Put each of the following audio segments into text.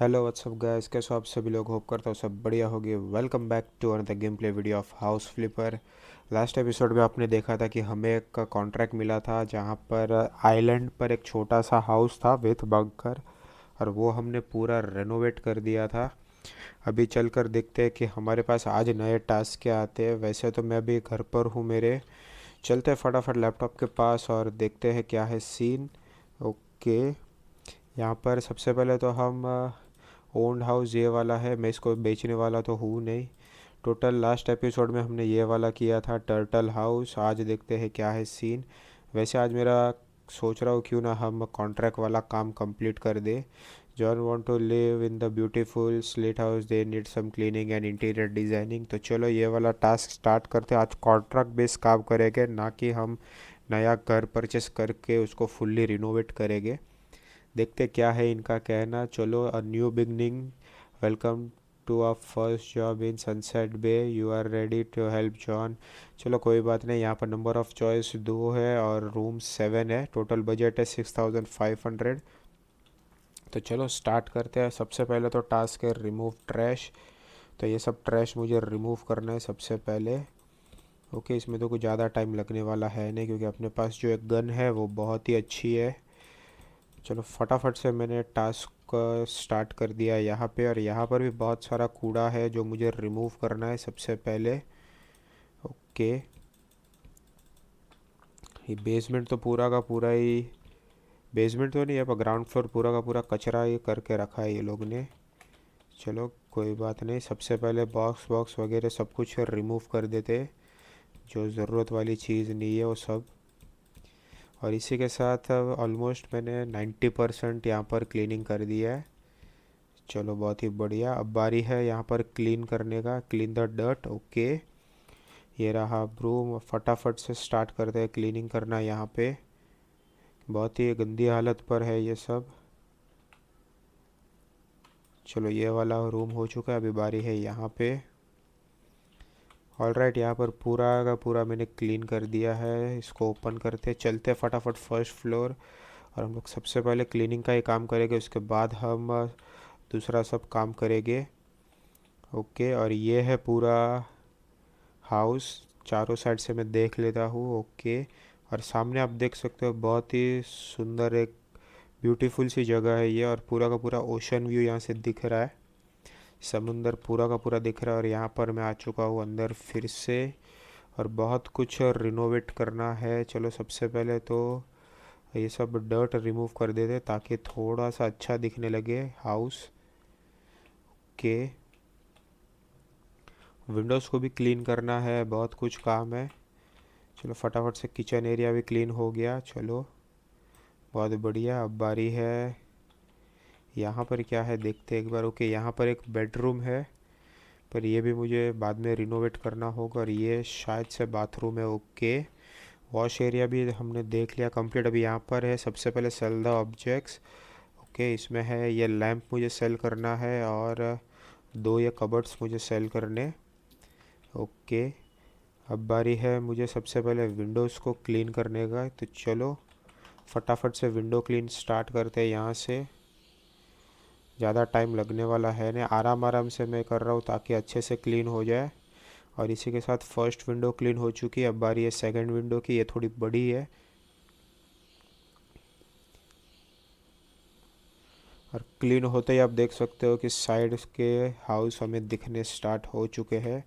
Hello what's up guys कैसे हो आप सभी लोग? होप करता हूँ सब बढ़िया होगी। Welcome back to another game play video of house flipper last episode में आपने देखा था कि हमें एक कॉन्ट्रैक्ट मिला था जहाँ पर आइलैंड पर एक छोटा सा हाउस था विथ बंकर और वो हमने पूरा रेनोवेट कर दिया था। अभी चल कर देखते हैं कि हमारे पास आज नए टास्क क्या आते हैं। वैसे तो मैं अभी घर पर हूँ मेरे। चलते फटाफट लैपटॉप के पास और देखते हैं क्या है सीन ओके यहाँ पर सबसे पहले तो हम ओन्ड हाउस ये वाला है, मैं इसको बेचने वाला तो हूँ नहीं। टोटल लास्ट एपिसोड में हमने ये वाला किया था, टर्टल हाउस। आज देखते हैं क्या है सीन। वैसे आज मेरा सोच रहा हूँ क्यों ना हम कॉन्ट्रैक्ट वाला काम कंप्लीट कर दे। John want to live in the beautiful slate house, they need some cleaning and interior designing. तो चलो ये वाला टास्क स्टार्ट करते आज कॉन्ट्रैक्ट बेस काम करेंगे, ना कि हम नया घर परचेस करके उसको फुल्ली रिनोवेट करेंगे। देखते क्या है इनका कहना। चलो a new beginning welcome to a first job in Sunset Bay you are ready to help John चलो, कोई बात नहीं, यहाँ पर नंबर ऑफ़ चॉइस दो है और रूम सेवन है। टोटल बजट है सिक्स थाउज़ेंड फाइव हंड्रेड तो चलो स्टार्ट करते हैं। सबसे पहले तो टास्क है रिमूव ट्रैश तो ये सब ट्रैश मुझे रिमूव करना है सबसे पहले। ओके इसमें तो कुछ ज़्यादा टाइम लगने वाला है नहीं, क्योंकि अपने पास जो एक गन है, वो बहुत ही अच्छी है। चलो फटाफट से मैंने टास्क स्टार्ट कर दिया यहाँ पे और यहाँ पर भी बहुत सारा कूड़ा है जो मुझे रिमूव करना है सबसे पहले। ओके। ये बेसमेंट तो पूरा का पूरा ही बेसमेंट तो नहीं है पर ग्राउंड फ्लोर पूरा का पूरा कचरा ही करके रखा है ये लोग ने। चलो कोई बात नहीं, सबसे पहले बॉक्स बॉक्स वगैरह सब कुछ रिमूव कर देते। जो ज़रूरत वाली चीज़ नहीं है वो सब। और इसी के साथ अब ऑलमोस्ट मैंने 90 परसेंट यहाँ पर क्लीनिंग कर दिया है। चलो बहुत ही बढ़िया। अब बारी है यहाँ पर क्लीन करने का। क्लीन द डर्ट ओके ये रहा ब्रूम फटाफट से स्टार्ट करते हैं क्लीनिंग करना यहाँ पे। बहुत ही गंदी हालत पर है ये सब। चलो ये वाला रूम हो चुका है। अभी बारी है यहाँ पे। ऑल राइट यहाँ पर पूरा का पूरा मैंने क्लीन कर दिया है। इसको ओपन करते चलते फटाफट फ़र्स्ट फ्लोर और हम लोग सबसे पहले क्लीनिंग का ही काम करेंगे, उसके बाद हम दूसरा सब काम करेंगे। ओके और ये है पूरा हाउस चारों साइड से मैं देख लेता हूँ। ओके और सामने आप देख सकते हो, बहुत ही सुंदर एक ब्यूटीफुल सी जगह है ये और पूरा का पूरा ओशन व्यू यहाँ से दिख रहा है। समुंदर पूरा का पूरा दिख रहा है और यहाँ पर मैं आ चुका हूँ अंदर फिर से। और बहुत कुछ रिनोवेट करना है। चलो सबसे पहले तो ये सब डर्ट रिमूव कर देते ताकि थोड़ा सा अच्छा दिखने लगे। हाउस के विंडोज़ को भी क्लीन करना है। बहुत कुछ काम है। चलो फटाफट से किचन एरिया भी क्लीन हो गया। चलो, बहुत बढ़िया। अब बारी है। यहाँ पर क्या है, देखते एक बार। ओके, यहाँ पर एक बेडरूम है, पर ये भी मुझे बाद में रिनोवेट करना होगा और ये शायद से बाथरूम है। ओके वॉश एरिया भी हमने देख लिया कंप्लीट अभी यहाँ पर है, सबसे पहले सेल द ऑब्जेक्ट्स ओके, इसमें है, ये लैंप मुझे सेल करना है और दो ये कबर्ड्स मुझे सेल करने। ओके, अब बारी है मुझे सबसे पहले विंडोज़ को क्लीन करने का। तो चलो, फटाफट से विंडो क्लीन स्टार्ट करते हैं यहाँ से। ज़्यादा टाइम लगने वाला है। नहीं आराम आराम से मैं कर रहा हूँ ताकि अच्छे से क्लीन हो जाए। और इसी के साथ फ़र्स्ट विंडो क्लीन हो चुकी है। अब बारी है सेकेंड विंडो की। ये थोड़ी बड़ी है। और क्लीन होते ही आप देख सकते हो कि साइड के हाउस हमें दिखने स्टार्ट हो चुके हैं।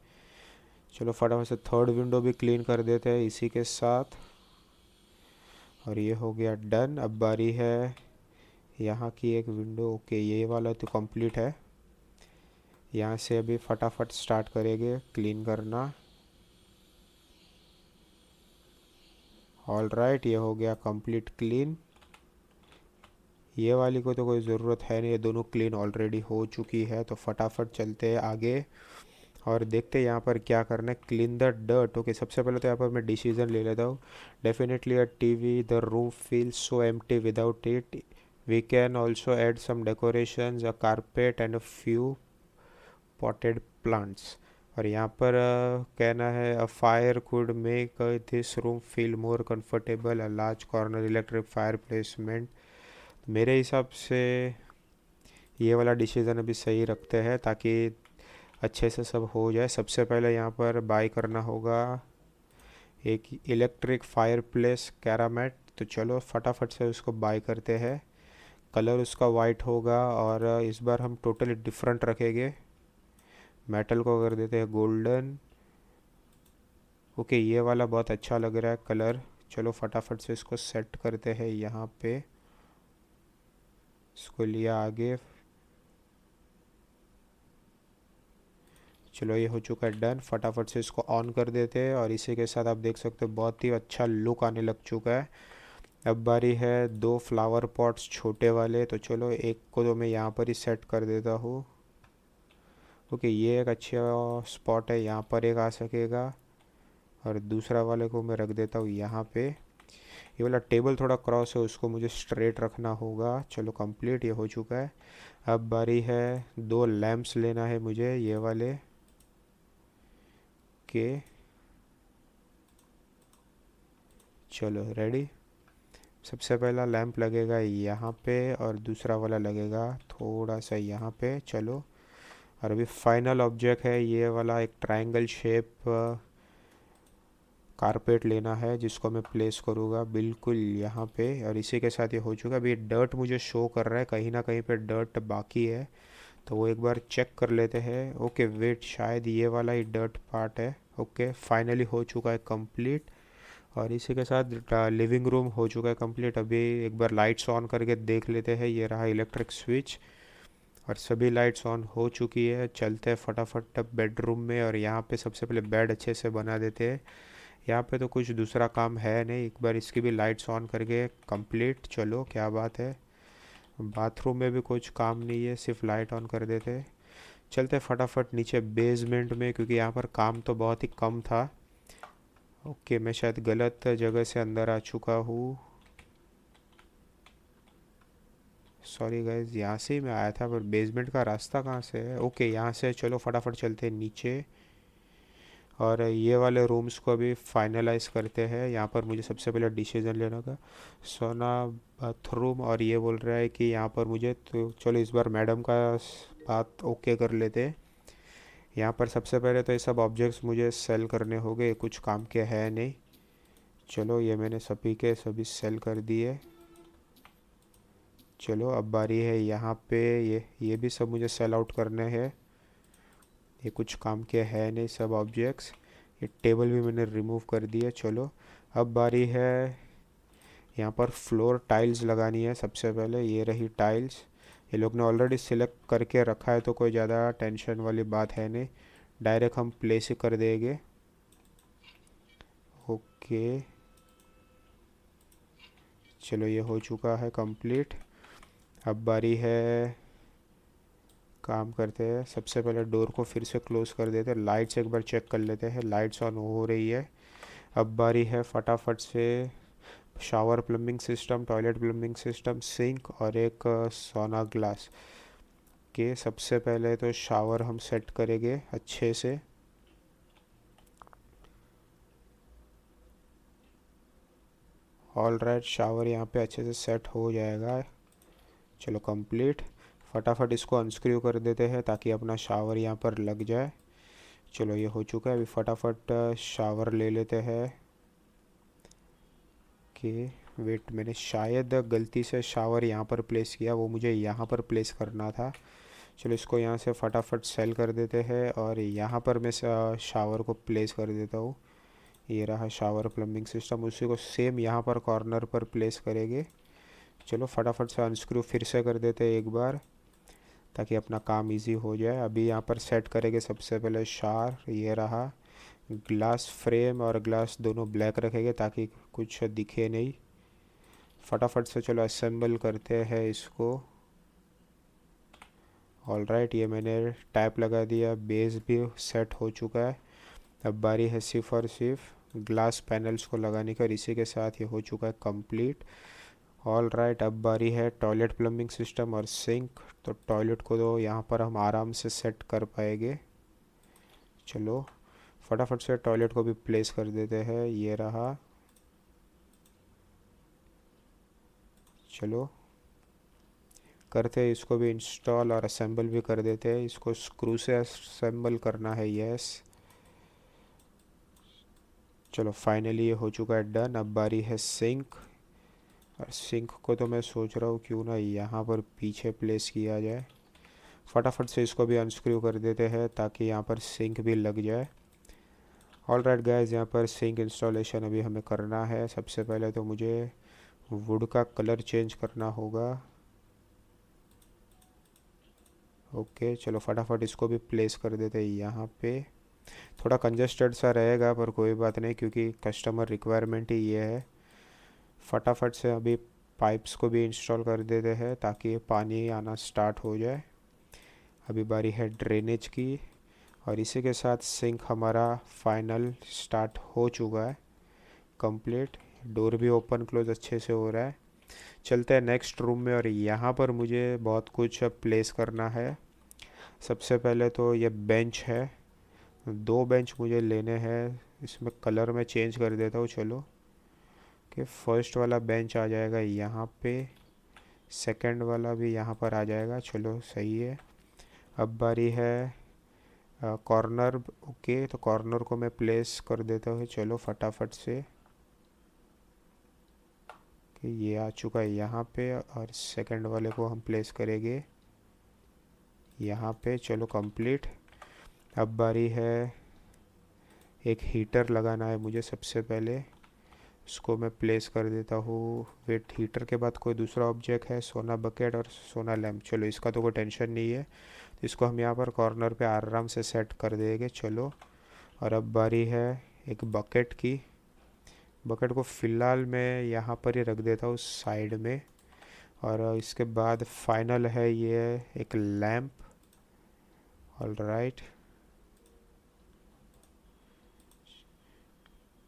चलो फटाफट से थर्ड विंडो भी क्लीन कर देते हैं इसी के साथ। और ये हो गया डन अब बारी है यहाँ की एक विंडो ओके ये वाला तो कंप्लीट है। यहाँ से अभी फटाफट स्टार्ट करेंगे क्लीन करना। ऑल राइट right, ये हो गया कंप्लीट क्लीन ये वाली को तो कोई ज़रूरत है नहीं ये दोनों क्लीन ऑलरेडी हो चुकी है तो फटाफट चलते हैं आगे। और देखते हैं यहाँ पर क्या करना है क्लीन द डर्ट ओके सबसे पहले तो यहाँ पर मैं डिसीज़न ले लेता हूँ। Definitely a TV the room feel so empty without it we can also add some decorations a carpet and a few potted plants. और यहाँ पर uh, कहना है a fire could make this room feel more comfortable a large corner electric fire placement मेरे हिसाब से ये वाला डिसीज़न अभी सही रखते हैं ताकि अच्छे से सब हो जाए। सबसे पहले यहाँ पर बाई करना होगा एक इलेक्ट्रिक फायर प्लेस कैरामेट तो चलो फटाफट से उसको बाय करते हैं। कलर उसका वाइट होगा और इस बार हम टोटली डिफरेंट रखेंगे। मेटल को कर देते हैं गोल्डन ओके ये वाला बहुत अच्छा लग रहा है कलर चलो फटाफट से इसको सेट करते हैं यहाँ पे। इसको लिया आगे। चलो ये हो चुका है डन फटाफट से इसको ऑन कर देते हैं और इसी के साथ आप देख सकते हो बहुत ही अच्छा लुक आने लग चुका है। अब बारी है दो फ्लावर पॉट्स छोटे वाले तो चलो एक को तो मैं यहाँ पर ही सेट कर देता हूँ। ओके, ये एक अच्छा स्पॉट है, यहाँ पर एक आ सकेगा। और दूसरा वाले को मैं रख देता हूँ यहाँ पे। ये वाला टेबल थोड़ा क्रॉस है, उसको मुझे स्ट्रेट रखना होगा। चलो कंप्लीट ये हो चुका है। अब बारी है दो लैम्प्स लेना है मुझे, ये वाले। के चलो रेडी सबसे पहला लैंप लगेगा यहाँ पे और दूसरा वाला लगेगा थोड़ा सा यहाँ पे। चलो। और अभी फाइनल ऑब्जेक्ट है, ये वाला एक ट्रायंगल शेप कारपेट लेना है, जिसको मैं प्लेस करूँगा बिल्कुल यहाँ पे। और इसी के साथ ये हो चुका अभी डर्ट मुझे शो कर रहा है, कहीं ना कहीं पे डर्ट बाकी है। तो वो एक बार चेक कर लेते हैं। ओके वेट शायद ये वाला ही डर्ट पार्ट है। ओके फाइनली हो चुका है कंप्लीट और इसी के साथ लिविंग रूम हो चुका है कंप्लीट अभी एक बार लाइट्स ऑन करके देख लेते हैं, ये रहा इलेक्ट्रिक स्विच और सभी लाइट्स ऑन हो चुकी है, चलते हैं फटाफट बेडरूम में और यहाँ पे सबसे पहले बेड अच्छे से बना देते हैं। यहाँ पे तो कुछ दूसरा काम है नहीं, एक बार इसकी भी लाइट्स ऑन करके कंप्लीट चलो, क्या बात है। बाथरूम में भी कुछ काम नहीं है, सिर्फ़ लाइट ऑन कर देते चलते फटाफट नीचे बेसमेंट में, क्योंकि यहाँ पर काम तो बहुत ही कम था। ओके, मैं शायद गलत जगह से अंदर आ चुका हूँ। सॉरी गाइज़ यहाँ से ही मैं आया था, पर बेसमेंट का रास्ता कहाँ से है? ओके यहाँ से चलो, फटाफट चलते हैं नीचे। और ये वाले रूम्स को अभी फाइनलाइज करते हैं। यहाँ पर मुझे सबसे पहले डिसीज़न लेना था। सोना बाथरूम और ये बोल रहा है कि यहाँ पर मुझे तो चलो इस बार मैडम का बात ओके कर लेते हैं। यहाँ पर सबसे पहले तो ये सब ऑब्जेक्ट्स मुझे सेल करने होंगे कुछ काम के है नहीं। चलो, ये मैंने सभी के सभी सेल कर दिए। चलो, अब बारी है यहाँ पे, ये ये भी सब मुझे सेल आउट करने हैं। ये कुछ काम के है नहीं सब ऑब्जेक्ट्स ये टेबल भी मैंने रिमूव कर दिए, चलो। अब बारी है यहाँ पर फ्लोर टाइल्स लगानी है सबसे पहले, ये रही टाइल्स ये लोग ने ऑलरेडी सिलेक्ट करके रखा है तो कोई ज़्यादा टेंशन वाली बात है नहीं। डायरेक्ट हम प्लेस कर देंगे। ओके चलो, ये हो चुका है कंप्लीट अब बारी है काम करते हैं। सबसे पहले डोर को फिर से क्लोज कर देते हैं। लाइट्स एक बार चेक कर लेते हैं। लाइट्स ऑन हो रही है। अब बारी है फटाफट से shower plumbing system toilet plumbing system sink और एक सोना ग्लास के सबसे पहले तो शावर हम सेट करेंगे अच्छे से. ऑल राइट शावर यहाँ पे अच्छे से सेट हो जाएगा. चलो कंप्लीट फटाफट इसको अनस्क्रू कर देते हैं ताकि अपना शावर यहाँ पर लग जाए. चलो ये हो चुका है. अभी फटाफट शावर ले लेते हैं. कि वेट मैंने शायद गलती से शावर यहाँ पर प्लेस किया, वो मुझे यहाँ पर प्लेस करना था। चलो इसको यहाँ से फटाफट सेल कर देते हैं और यहाँ पर मैं शावर को प्लेस कर देता हूँ। ये रहा शावर प्लम्बिंग सिस्टम उसी को सेम यहाँ पर कॉर्नर पर प्लेस करेंगे। चलो फटाफट से अनस्क्रू फिर से कर देते हैं एक बार, ताकि अपना काम इजी हो जाए। अभी यहाँ पर सेट करेंगे सबसे पहले शार ये रहा। ग्लास फ्रेम और ग्लास दोनों ब्लैक रखेंगे ताकि कुछ दिखे नहीं। फटाफट से चलो असेंबल करते हैं इसको। ऑल राइट ये मैंने टैप लगा दिया बेस भी सेट हो चुका है। अब बारी है सिर्फ़ और सिर्फ़ ग्लास पैनल्स को लगाने का इसी के साथ ये हो चुका है कंप्लीट ऑल राइट अब बारी है टॉयलेट प्लम्बिंग सिस्टम और सिंक तो टॉयलेट को तो यहाँ पर हम आराम से सेट कर पाएँगे। चलो। फटाफट से टॉयलेट को भी प्लेस कर देते हैं। ये रहा। चलो। करते हैं, इसको भी इंस्टॉल और असेंबल भी कर देते हैं। इसको स्क्रू से असेंबल करना है यस चलो फाइनली ये हो चुका है डन अब बारी है सिंक और सिंक को तो मैं सोच रहा हूँ, क्यों ना यहाँ पर पीछे प्लेस किया जाए। फटाफट से इसको भी अनस्क्रू कर देते हैं, ताकि यहाँ पर सिंक भी लग जाए। ऑल राइट गैस यहाँ पर सिंक इंस्टॉलेशन अभी हमें करना है। सबसे पहले तो मुझे वुड का कलर चेंज करना होगा। ओके चलो फटाफट इसको भी प्लेस कर देते हैं यहाँ पे। थोड़ा कंजस्टेड सा रहेगा, पर कोई बात नहीं, क्योंकि कस्टमर रिक्वायरमेंट ही ये है। फटाफट से अभी पाइप्स को भी इंस्टॉल कर देते हैं, ताकि पानी आना स्टार्ट हो जाए। अभी बारी है ड्रेनेज की। और इसी के साथ सिंक हमारा फाइनल स्टार्ट हो चुका है। कंप्लीट डोर भी ओपन क्लोज अच्छे से हो रहा है। चलते हैं नेक्स्ट रूम में और यहाँ पर मुझे बहुत कुछ प्लेस करना है। सबसे पहले तो ये बेंच है। दो बेंच मुझे लेने हैं। इसमें कलर में चेंज कर देता हूँ। चलो। कि फ़र्स्ट वाला बेंच आ जाएगा यहाँ पे। सेकंड वाला भी यहाँ पर आ जाएगा। चलो, सही है। अब बारी है। कॉर्नर ओके तो कॉर्नर को मैं प्लेस कर देता हूँ। चलो फटाफट से। कि ये आ चुका है यहाँ पे और सेकंड वाले को हम प्लेस करेंगे। यहाँ पे, चलो कंप्लीट अब बारी है, एक हीटर लगाना है मुझे सबसे पहले। उसको मैं प्लेस कर देता हूँ। वेट हीटर के बाद कोई दूसरा ऑब्जेक्ट है, सोना बकेट और सोना लैम्प चलो, इसका तो कोई टेंशन नहीं है। तो इसको हम यहाँ पर कॉर्नर पे आराम से सेट कर देंगे। चलो, और अब बारी है एक बकेट की। बकेट को फ़िलहाल मैं यहाँ पर ही रख देता हूँ साइड में। और इसके बाद फाइनल है ये एक लैम्प ऑल राइट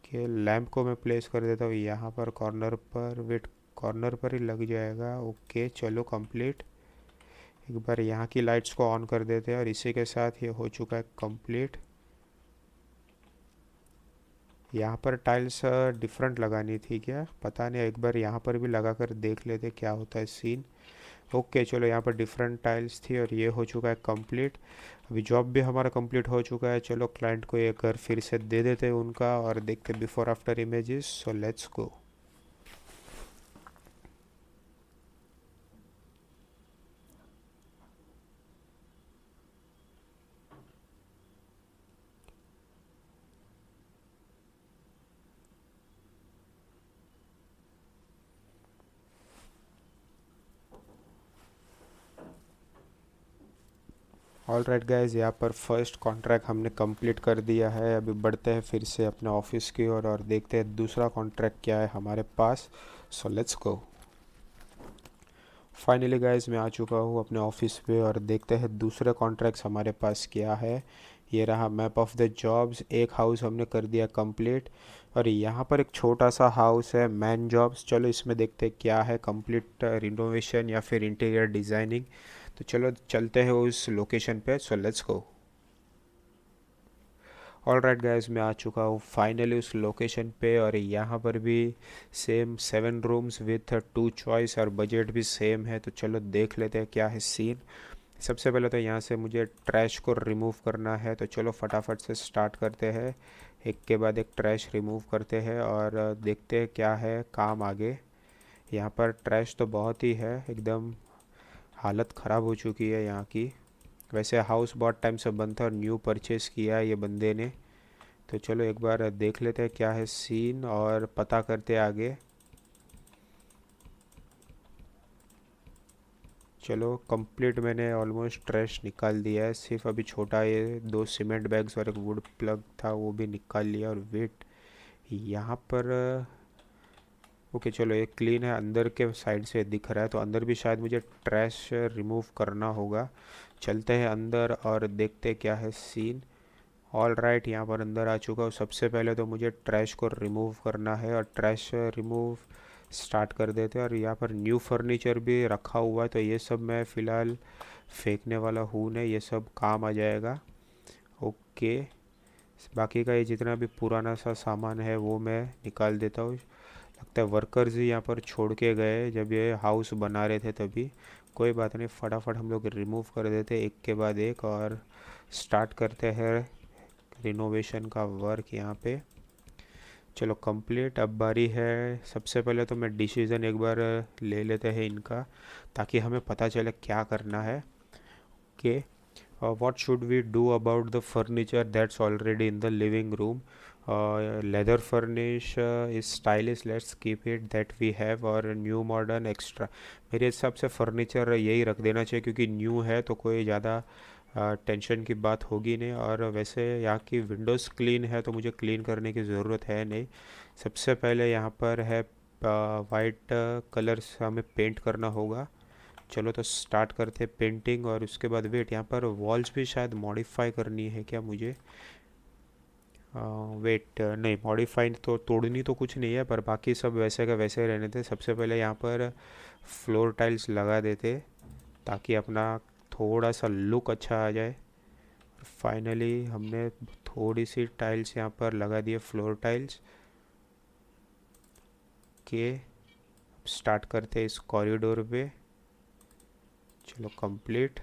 के लैम्प को मैं प्लेस कर देता हूँ यहाँ पर कॉर्नर पर। वेट, कॉर्नर पर ही लग जाएगा। ओके, चलो कंप्लीट। एक बार यहाँ की लाइट्स को ऑन कर देते हैं और इसी के साथ ये हो चुका है कंप्लीट। यहाँ पर टाइल्स डिफरेंट लगानी थी क्या? पता नहीं, एक बार यहाँ पर भी लगा कर देख लेते क्या होता है सीन। ओके, चलो यहाँ पर डिफरेंट टाइल्स थी और ये हो चुका है कंप्लीट। अभी जॉब भी हमारा कंप्लीट हो चुका है। चलो क्लाइंट को ये कर फिर से दे देते हैं उनका और देखते before after images so let's go all right guys यहाँ पर फ़र्स्ट कॉन्ट्रैक्ट हमने कंप्लीट कर दिया है। अभी बढ़ते हैं फिर से अपने ऑफ़िस की ओर और, देखते हैं दूसरा कॉन्ट्रैक्ट क्या है हमारे पास। So let's go finally guys मैं आ चुका हूँ अपने ऑफ़िस पे और देखते हैं दूसरे कॉन्ट्रैक्ट्स हमारे पास क्या है। ये रहा मैप ऑफ़ द जॉब्स एक हाउस हमने कर दिया कंप्लीट और यहाँ पर एक छोटा सा हाउस है मैन जॉब्स चलो इसमें देखते हैं क्या है कंप्लीट रिनोवेशन या फिर इंटीरियर डिज़ाइनिंग तो चलो, चलते हैं उस लोकेशन पे so let's go all right guys मैं आ चुका हूँ फाइनली उस लोकेशन पे और यहाँ पर भी same seven rooms with two choice और बजट भी सेम है तो चलो देख लेते हैं क्या है सीन सबसे पहले तो यहाँ से मुझे ट्रैश को रिमूव करना है तो चलो फटाफट से स्टार्ट करते हैं। एक के बाद एक ट्रैश रिमूव करते हैं और देखते हैं क्या है काम आगे। यहाँ पर ट्रैश तो बहुत ही है, एकदम हालत ख़राब हो चुकी है यहाँ की। वैसे हाउस बहुत टाइम से बंद था और न्यू परचेज़ किया है ये बंदे ने। तो चलो एक बार देख लेते हैं क्या है सीन और पता करते आगे। चलो कंप्लीट मैंने ऑलमोस्ट ट्रैश निकाल दिया है। सिर्फ़ अभी छोटा ये दो सीमेंट बैग्स और एक वुड प्लग था, वो भी निकाल लिया और वेट यहाँ पर ओके चलो ये क्लीन है अंदर के साइड से दिख रहा है तो अंदर भी शायद मुझे ट्रैश रिमूव करना होगा। चलते हैं अंदर और देखते क्या है सीन ऑल राइट right, यहाँ पर अंदर आ चुका हूँ। सबसे पहले तो मुझे ट्रैश को रिमूव करना है और ट्रैश रिमूव स्टार्ट कर देते हैं। और यहाँ पर न्यू फर्नीचर भी रखा हुआ है तो ये सब मैं फ़िलहाल फेंकने वाला हूँ नहीं ये सब काम आ जाएगा। ओके बाकी का ये जितना भी पुराना सा सामान है वो मैं निकाल देता हूँ। लगता है वर्कर्स यहाँ पर छोड़ के गए जब ये हाउस बना रहे थे तभी, कोई बात नहीं, फटाफट हम लोग रिमूव कर देते एक के बाद एक और स्टार्ट करते हैं रिनोवेशन का वर्क यहाँ पे। चलो कंप्लीट अब बारी है। सबसे पहले तो मैं डिसीज़न एक बार ले लेते हैं इनका, ताकि हमें पता चले क्या करना है। कि what should we do about the furniture that's already in the living room leather furnish is stylish let's keep it that we have और न्यू मॉडर्न एक्स्ट्रा मेरे हिसाब से फर्नीचर यही रख देना चाहिए क्योंकि न्यू है तो कोई ज़्यादा टेंशन की बात होगी नहीं और वैसे यहाँ की विंडोज़ क्लीन है तो मुझे क्लीन करने की ज़रूरत है नहीं। सबसे पहले यहाँ पर है वाइट कलर से हमें पेंट करना होगा। चलो तो स्टार्ट करते हैं पेंटिंग और उसके बाद वेट यहाँ पर वॉल्स भी शायद मॉडिफाई करनी है क्या मुझे? वेट नहीं मॉडिफाई तो तोड़नी तो कुछ नहीं है, पर बाकी सब वैसे का वैसे रहने थे सबसे पहले यहाँ पर फ्लोर टाइल्स लगा देते, ताकि अपना थोड़ा सा लुक अच्छा आ जाए। फाइनली हमने थोड़ी सी टाइल्स यहाँ पर लगा दिए फ्लोर टाइल्स के स्टार्ट करते इस कॉरिडोर पे। चलो कंप्लीट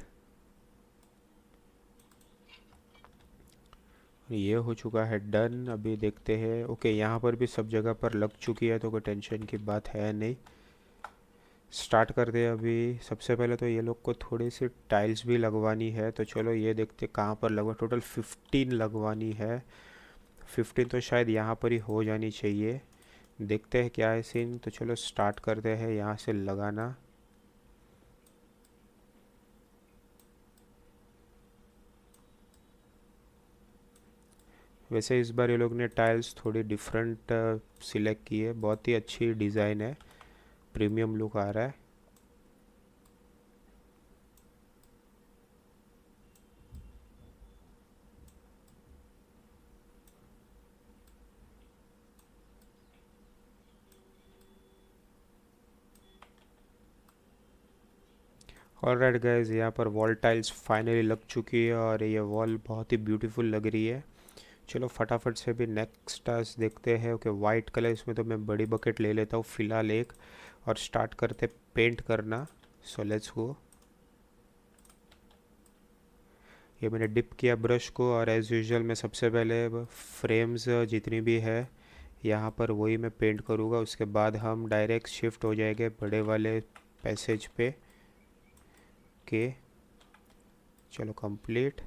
ये हो चुका है डन। अभी देखते हैं। ओके, यहाँ पर भी सब जगह पर लग चुकी है तो कोई टेंशन की बात है नहीं। स्टार्ट कर दे अभी। सबसे पहले तो ये लोग को थोड़ी सी टाइल्स भी लगवानी है तो चलो ये देखते कहाँ पर लगवा। टोटल फिफ्टीन लगवानी है। फिफ्टीन तो शायद यहाँ पर ही हो जानी चाहिए। देखते हैं क्या है सीन। तो चलो स्टार्ट करते हैं यहाँ से लगाना। वैसे इस बार ये लोग ने टाइल्स थोड़ी डिफरेंट सिलेक्ट की है। बहुत ही अच्छी डिज़ाइन है। प्रीमियम लुक आ रहा है। और रेड गाइज़ यहाँ पर वॉल टाइल्स फाइनली लग चुकी है और ये वॉल बहुत ही ब्यूटीफुल लग रही है। चलो फटाफट से भी नेक्स्ट टास्क देखते हैं ओके वाइट कलर इसमें तो मैं बड़ी बकेट ले लेता हूँ फ़िलहाल एक और स्टार्ट करते पेंट करना। सो लेट्स गो ये मैंने डिप किया ब्रश को, और एज़ यूजल मैं सबसे पहले फ्रेम्स जितनी भी है, यहाँ पर वही मैं पेंट करूँगा। उसके बाद हम डायरेक्ट शिफ्ट हो जाएँगे बड़े वाले पैसेज पे। के चलो कंप्लीट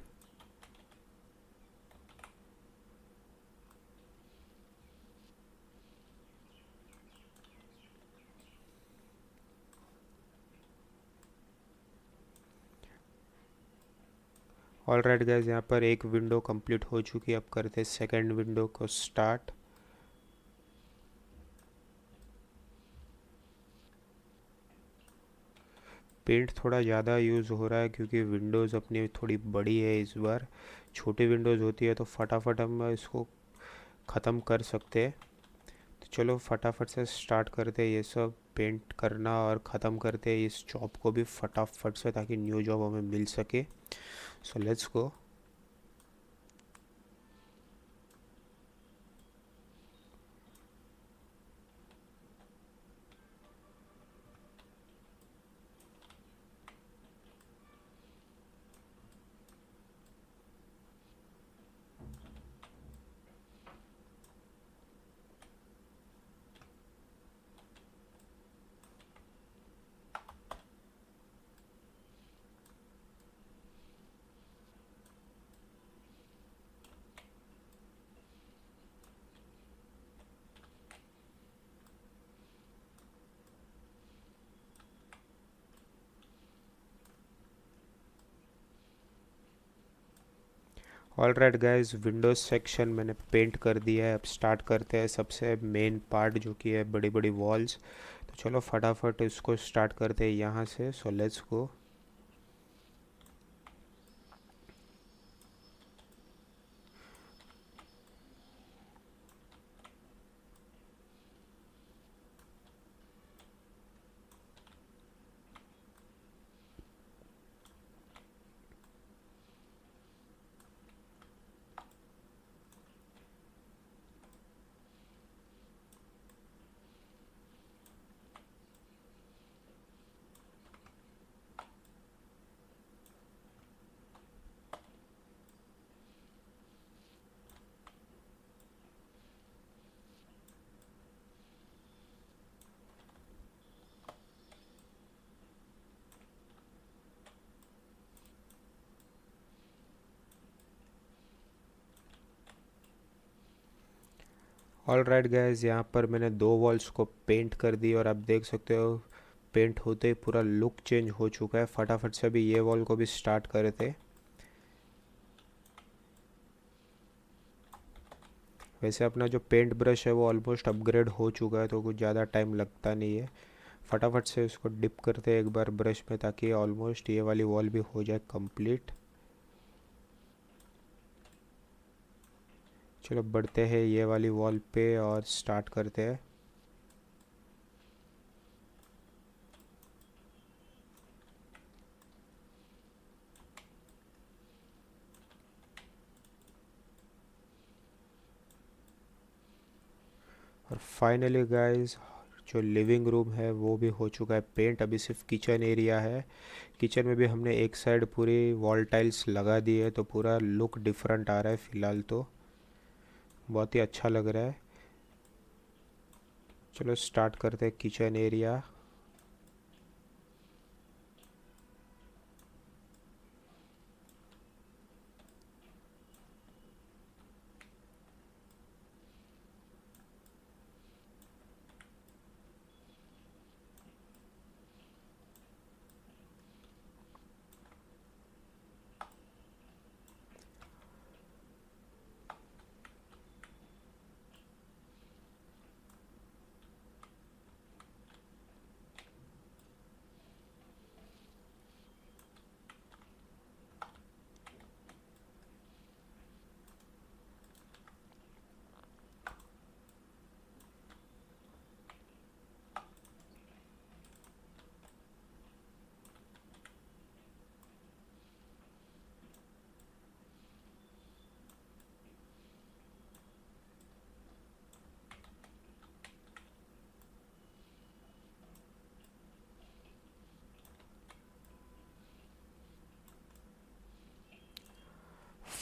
ऑल राइट गैस यहाँ पर एक विंडो कंप्लीट हो चुकी है। अब करते सेकंड विंडो को स्टार्ट पेंट थोड़ा ज़्यादा यूज़ हो रहा है क्योंकि विंडोज़ अपनी थोड़ी बड़ी है इस बार। छोटी विंडोज़ होती है तो फटाफट हम इसको ख़त्म कर सकते हैं। तो चलो फटाफट से स्टार्ट करते ये सब पेंट करना और ख़त्म करते इस जॉब को भी फटाफट से ताकि न्यू जॉब हमें मिल सके so let's go. All right guys windows section मैंने पेंट कर दिया है। अब स्टार्ट करते हैं सबसे मेन पार्ट जो कि है बड़ी बड़ी वॉल्स तो चलो फटाफट इसको स्टार्ट करते हैं यहाँ से। So let's go all right guys यहाँ पर मैंने दो वॉल्स को पेंट कर दी और आप देख सकते हो पेंट होते ही पूरा लुक चेंज हो चुका है। फटाफट से अभी ये वॉल को भी स्टार्ट करे थे। वैसे अपना जो पेंट ब्रश है वो ऑलमोस्ट अपग्रेड हो चुका है तो कुछ ज़्यादा टाइम लगता नहीं है। फटाफट से उसको डिप करते हैं एक बार ब्रश में, ताकि ऑलमोस्ट ये वाली वॉल भी हो जाए कंप्लीट चलो बढ़ते हैं ये वाली वॉल पे और स्टार्ट करते हैं। और फाइनली गाइस जो लिविंग रूम है, वो भी हो चुका है पेंट अभी सिर्फ़ किचन एरिया है। किचन में भी हमने एक साइड पूरी वॉल टाइल्स लगा दी है तो पूरा लुक डिफरेंट आ रहा है फ़िलहाल तो। बहुत ही अच्छा लग रहा है। चलो स्टार्ट करते हैं kitchen area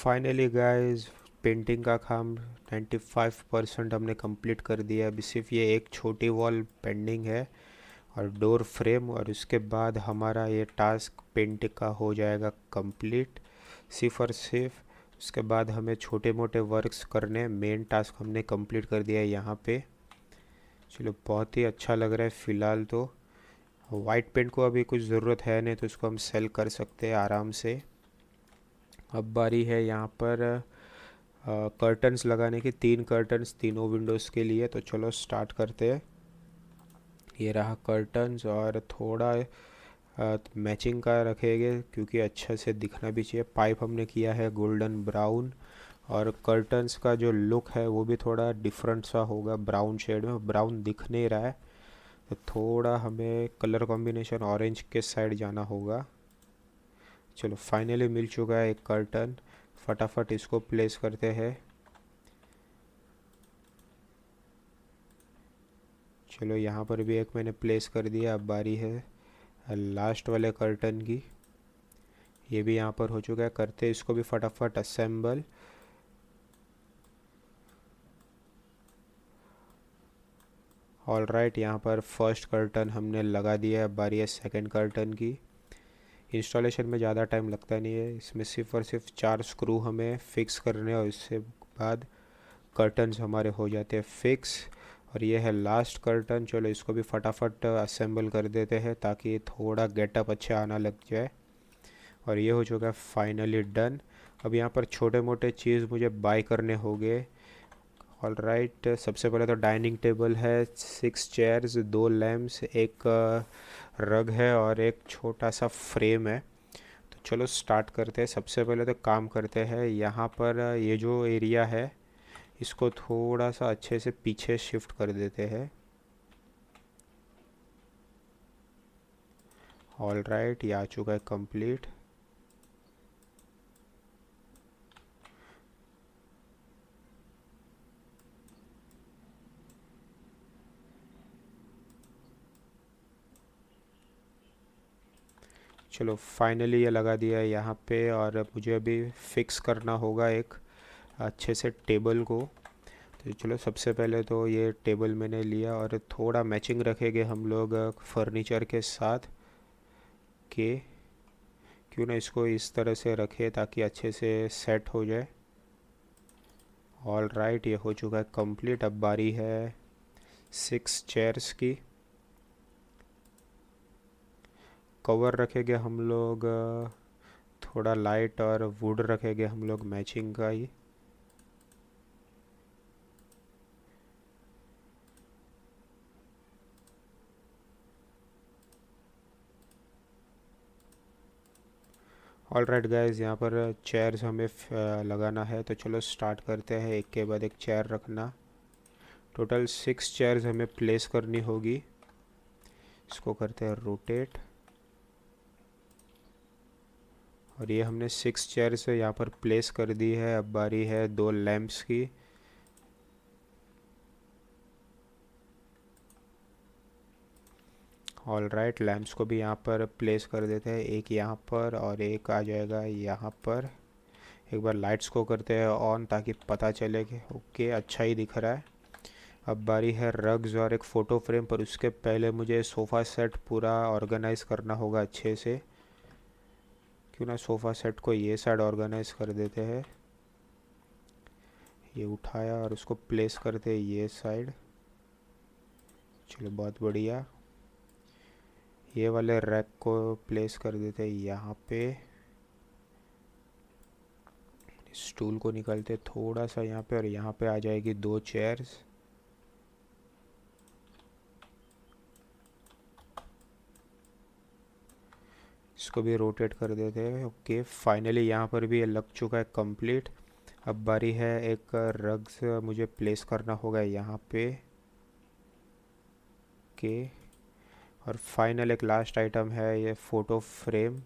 finally guys painting का काम 95 परसेंट हमने कंप्लीट कर दिया अभी सिर्फ़ ये एक छोटी वॉल पेंडिंग है और डोर फ्रेम और उसके बाद हमारा ये टास्क पेंटिंग का हो जाएगा कंप्लीट सिर्फ़ और सिर्फ़। उसके बाद हमें छोटे मोटे वर्क्स करने मेन टास्क हमने कंप्लीट कर दिया है यहाँ पे। चलो, बहुत ही अच्छा लग रहा है फ़िलहाल तो। वाइट पेंट को अभी कुछ ज़रूरत है नहीं तो उसको हम सेल कर सकते हैं आराम से। अब बारी है यहाँ पर कर्टन्स लगाने की। तीन कर्टन्स तीनों विंडोज़ के लिए। तो चलो स्टार्ट करते हैं। ये रहा कर्टन्स और थोड़ा मैचिंग का रखेंगे क्योंकि अच्छे से दिखना भी चाहिए। पाइप हमने किया है गोल्डन ब्राउन और कर्टन्स का जो लुक है वो भी थोड़ा डिफरेंट सा होगा ब्राउन शेड में। ब्राउन दिख नहीं रहा है। तो थोड़ा हमें कलर कॉम्बिनेशन ऑरेंज के साइड जाना होगा। चलो फाइनली मिल चुका है एक कर्टन फटाफट इसको प्लेस करते हैं. चलो, यहाँ पर भी एक मैंने प्लेस कर दिया, अब बारी है लास्ट वाले कर्टन की. ये भी यहाँ पर हो चुका है, करते इसको भी फटाफट असेंबल ऑल राइट यहाँ पर फ़र्स्ट कर्टन हमने लगा दिया है, अब बारी है सेकेंड कर्टन की. इंस्टॉलेशन में ज़्यादा टाइम लगता नहीं है। इसमें सिर्फ़ और सिर्फ़ चार स्क्रू हमें फ़िक्स करने और इससे बाद कर्टन्स हमारे हो जाते हैं फिक्स। और ये है लास्ट कर्टन। चलो इसको भी फटाफट असेंबल कर देते हैं ताकि थोड़ा गेटअप अच्छा आना लग जाए। और ये हो चुका है फाइनली डन। अब यहाँ पर छोटे मोटे चीज़ मुझे बाय करने होंगे ऑल राइट सबसे पहले तो डाइनिंग टेबल है, सिक्स चेयर्स, दो लैम्प्स एक रग है और एक छोटा सा फ्रेम है। तो चलो स्टार्ट करते हैं। सबसे पहले तो काम करते हैं। यहाँ पर ये जो एरिया है, इसको थोड़ा सा अच्छे से पीछे शिफ्ट कर देते हैं। ऑल राइट ये आ चुका है कंप्लीट चलो फाइनली ये लगा दिया है यहाँ पे और मुझे अभी फिक्स करना होगा एक अच्छे से टेबल को। तो चलो, सबसे पहले तो ये टेबल मैंने लिया और थोड़ा मैचिंग रखेंगे हम लोग फर्नीचर के साथ के। क्यों ना इसको इस तरह से रखें ताकि अच्छे से सेट हो जाए। ऑल राइट ये हो चुका है कंप्लीट अब बारी है सिक्स चेयर्स की। कवर रखेंगे हम लोग, थोड़ा लाइट और वुड रखेंगे हम लोग मैचिंग का ही। ऑल राइट गाइज़ यहाँ पर चेयर्स हमें लगाना है तो चलो स्टार्ट करते हैं, एक के बाद एक चेयर रखना। टोटल सिक्स चेयर्स हमें प्लेस करनी होगी। इसको करते हैं रोटेट और ये हमने सिक्स चेयर्स यहाँ पर प्लेस कर दी है। अब बारी है दो लैंप्स की। ऑल राइट लैम्प्स को भी यहाँ पर प्लेस कर देते हैं। एक यहाँ पर और एक आ जाएगा यहाँ पर। एक बार लाइट्स को करते हैं ऑन ताकि पता चले कि ओके अच्छा ही दिख रहा है। अब बारी है रग्स और एक फ़ोटो फ्रेम पर। उसके पहले मुझे सोफ़ा सेट पूरा ऑर्गेनाइज करना होगा अच्छे से। क्यों ना सोफ़ा सेट को ये साइड ऑर्गेनाइज कर देते हैं। ये उठाया और उसको प्लेस करते हैं ये साइड। चलो, बहुत बढ़िया। ये वाले रैक को प्लेस कर देते हैं यहाँ पे। स्टूल को निकालते थोड़ा सा यहाँ पे और यहाँ पे आ जाएगी दो चेयर्स। इसको भी रोटेट कर देते हैं। ओके फाइनली यहाँ पर भी ये लग चुका है कंप्लीट अब बारी है एक रग्स मुझे प्लेस करना होगा यहाँ पे। ओके और फाइनल एक लास्ट आइटम है ये फ़ोटो फ्रेम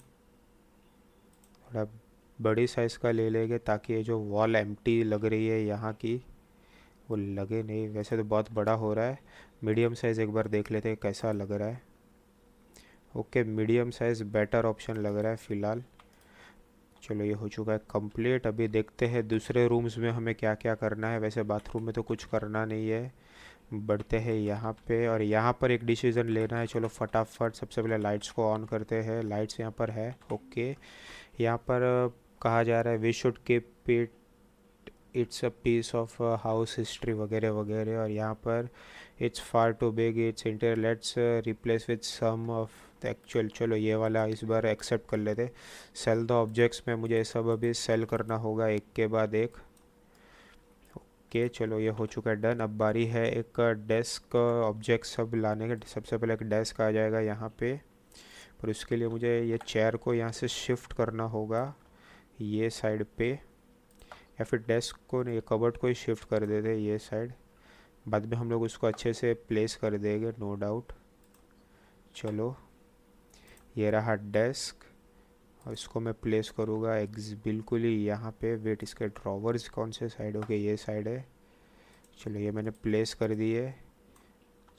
थोड़ा बड़ी साइज़ का ले लेंगे ताकि ये जो वॉल एम्प्टी लग रही है यहाँ की, वो लगे नहीं। वैसे तो बहुत बड़ा हो रहा है। मीडियम साइज़ एक बार देख लेते हैं कैसा लग रहा है। Okay medium size better option लग रहा है फ़िलहाल। चलो, ये हो चुका है कंप्लीट अभी देखते हैं दूसरे रूम्स में हमें क्या क्या करना है। वैसे बाथरूम में तो कुछ करना नहीं है। बढ़ते हैं यहाँ पे और यहाँ पर एक डिसीज़न लेना है। चलो, फटाफट सबसे पहले लाइट्स को ऑन करते हैं। लाइट्स यहाँ पर है। ओके यहाँ पर कहा जा रहा है we should keep it it's a piece of house history वगैरह वगैरह और यहाँ पर it's far too big it's inter let's replace with some of the actual चलो ये वाला इस बार एक्सेप्ट कर लेते। सेल द ऑब्जेक्ट्स में मुझे सब अभी सेल करना होगा एक के बाद एक। ओके चलो ये हो चुका है डन अब बारी है एक डेस्क ऑब्जेक्ट सब लाने के। सबसे पहले एक डेस्क आ जाएगा यहाँ पे। पर उसके लिए मुझे ये चेयर को यहाँ से शिफ्ट करना होगा ये साइड पे। या फिर डेस्क को नहीं कबर्ड को ही शिफ्ट कर देते ये साइड बाद में हम लोग उसको अच्छे से प्लेस कर देंगे नो डाउट चलो। ये रहा डेस्क और इसको मैं प्लेस करूँगा एग्ज बिल्कुल ही यहाँ पे. वेट इसके ड्रॉवर्स कौन से साइड हो गए ये साइड है. चलो, ये मैंने प्लेस कर दिए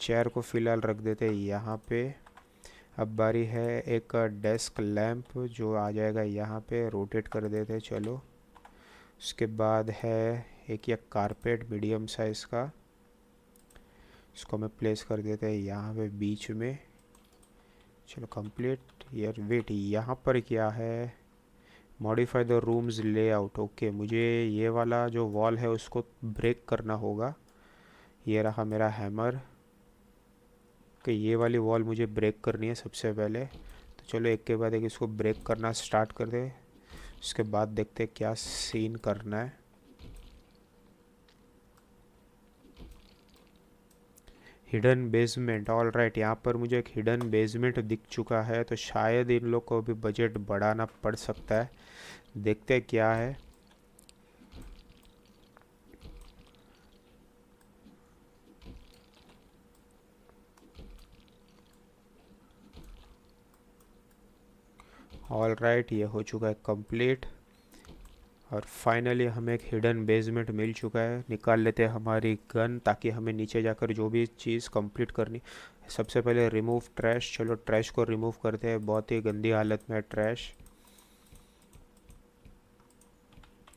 चेयर को फ़िलहाल रख देते हैं यहाँ पे. अब बारी है एक डेस्क लैंप जो आ जाएगा यहाँ पे. रोटेट कर देते हैं, चलो. उसके बाद है एक ये कारपेट मीडियम साइज़ का. इसको मैं प्लेस कर देते हैं यहाँ पे, बीच में. चलो कंप्लीट यार वेट यहाँ पर क्या है? Modify the rooms layout okay मुझे ये वाला जो वॉल है उसको ब्रेक करना होगा। ये रहा मेरा हैमर कि ये वाली वॉल मुझे ब्रेक करनी है सबसे पहले। तो चलो एक के बाद एक इसको ब्रेक करना स्टार्ट कर दे। उसके बाद देखते क्या सीन करना है। हिडन बेसमेंट ऑल राइट यहाँ पर मुझे एक हिडन बेसमेंट दिख चुका है तो शायद इन लोग को भी बजट बढ़ाना पड़ सकता है। देखते क्या है। ऑल राइट right, ये हो चुका है कंप्लीट और फाइनली हमें एक हिडन बेसमेंट मिल चुका है। निकाल लेते हैं हमारी गन ताकि हमें नीचे जाकर जो भी चीज़ कंप्लीट करनी सबसे पहले रिमूव ट्रैश चलो ट्रैश को रिमूव करते हैं। बहुत ही गंदी हालत में ट्रैश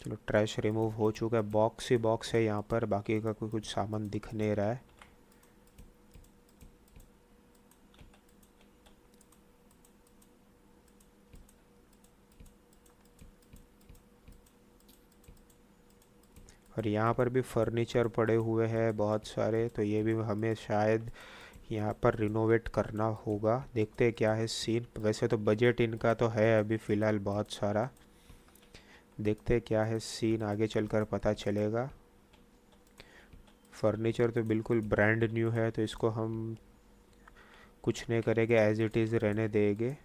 चलो ट्रैश रिमूव हो चुका है। बॉक्स ही बॉक्स है यहाँ पर, बाकी का कोई कुछ सामान दिख नहीं रहा है। और यहाँ पर भी फर्नीचर पड़े हुए हैं बहुत सारे तो ये भी हमें शायद यहाँ पर रिनोवेट करना होगा। देखते हैं क्या है सीन वैसे तो बजट इनका तो है अभी फ़िलहाल बहुत सारा। देखते हैं क्या है सीन आगे चलकर पता चलेगा। फर्नीचर तो बिल्कुल ब्रांड न्यू है तो इसको हम कुछ नहीं करेंगे एज इट इज़ रहने देंगे।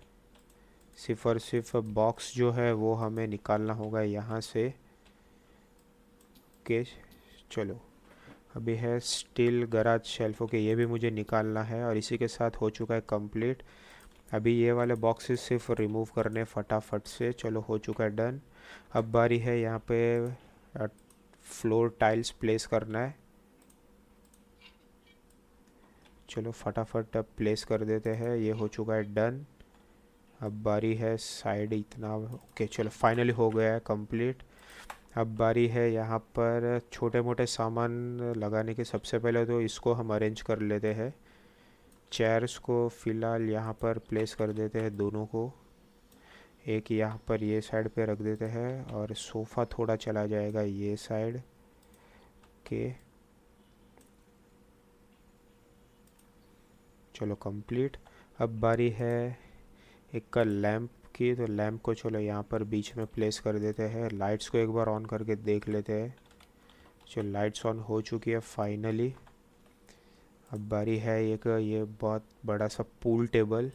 सिर्फ़ और सिर्फ़ बॉक्स जो है वो हमें निकालना होगा यहाँ से। ओके चलो। अभी है स्टील गराज शेल्फ ओके ये भी मुझे निकालना है और इसी के साथ हो चुका है कंप्लीट। अभी ये वाले बॉक्सेस सिर्फ़ रिमूव करने फटाफट से, चलो हो चुका है डन अब बारी है यहाँ पे फ्लोर टाइल्स प्लेस करना है। चलो फटाफट अब प्लेस कर देते हैं, ये हो चुका है डन अब बारी है साइड इतना, ओके, चलो फाइनली हो गया है कंप्लीट अब बारी है यहाँ पर छोटे मोटे सामान लगाने के। सबसे पहले तो इसको हम अरेंज कर लेते हैं। चेयर्स को फ़िलहाल यहाँ पर प्लेस कर देते हैं दोनों को। एक यहाँ पर ये साइड पे रख देते हैं और सोफ़ा थोड़ा चला जाएगा ये साइड के। चलो कंप्लीट अब बारी है एक का लैंप की तो लैम्प को चलो यहाँ पर बीच में प्लेस कर देते हैं। लाइट्स को एक बार ऑन करके देख लेते हैं। चलो लाइट्स ऑन हो चुकी है फाइनली अब बारी है एक, ये बहुत बड़ा सा पूल टेबल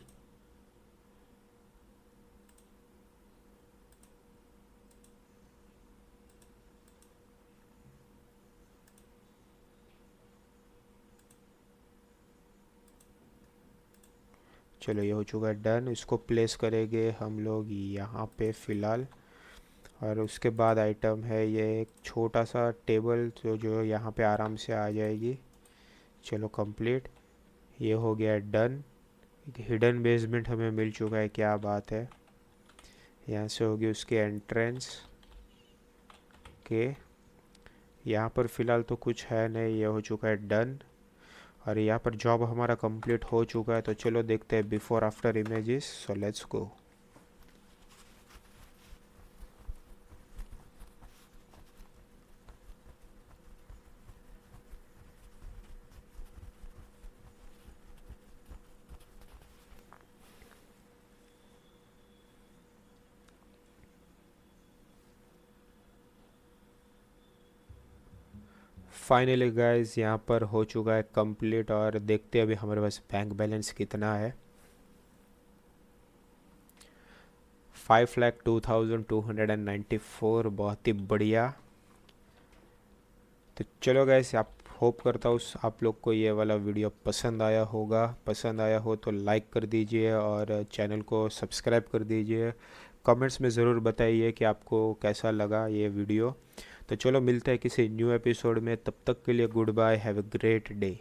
चलो, ये हो चुका है डन। इसको प्लेस करेंगे हम लोग यहाँ पे फ़िलहाल। और उसके बाद आइटम है ये एक छोटा सा टेबल जो जो यहाँ पे आराम से आ जाएगी। चलो कंप्लीट ये हो गया डन। हिडन बेसमेंट हमें मिल चुका है, क्या बात है। यहाँ से होगी उसके एंट्रेंस के यहाँ पर फ़िलहाल तो कुछ है नहीं, ये हो चुका है डन। और यहाँ पर जॉब हमारा कंप्लीट हो चुका है तो चलो देखते हैं before after images so let's go finally guys यहाँ पर हो चुका है कंप्लीट और देखते हैं अभी हमारे पास बैंक बैलेंस कितना है। Five lakh two thousand two hundred and ninety four बहुत ही बढ़िया। तो चलो गैस आप होप करता हूँ, आप लोग को ये वाला वीडियो पसंद आया होगा। पसंद आया हो तो लाइक कर दीजिए और चैनल को सब्सक्राइब कर दीजिए। कमेंट्स में ज़रूर बताइए कि आपको कैसा लगा ये वीडियो तो चलो मिलते हैं किसी न्यू एपिसोड में, तब तक के लिए goodbye have a great day